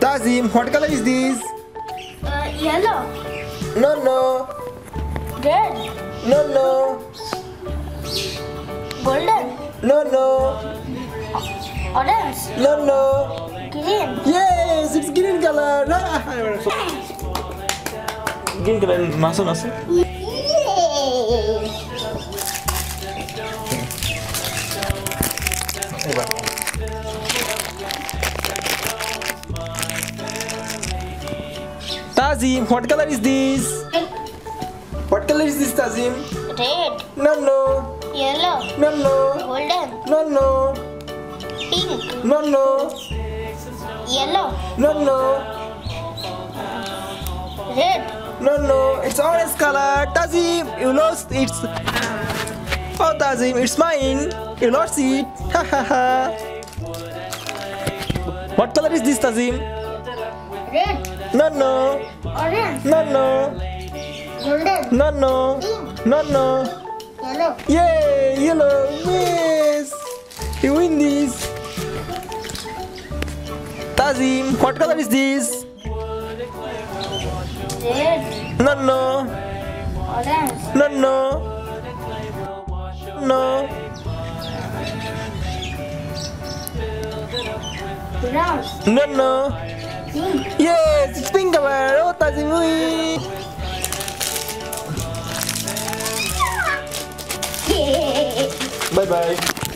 Tazim, what color is this? Uh, yellow. No, no. Red. No, no. Golden. No, no. Orange. No, no. Green. Yes, it's green color. green color. Maso, maso. Yay. Tazim, what color is this? What color is this, Tazim? Red. No, no, Yellow. no, no, Golden. no, no, Pink. no, no, Yellow. no, no, Red. no, no. It's orange color. Tazim, you lost it. Oh, Tazim, it's mine. You lost it. Ha ha ha. What color is this, Tazim? Red. No, no, Orange. no, no, Golden. no, no, no, no. Yellow. Yay, yellow, yes! You win this. Tazim, what color is this? Red. No, no, Orange. no, no, no. Brown. No, no. Pink. Bye bye.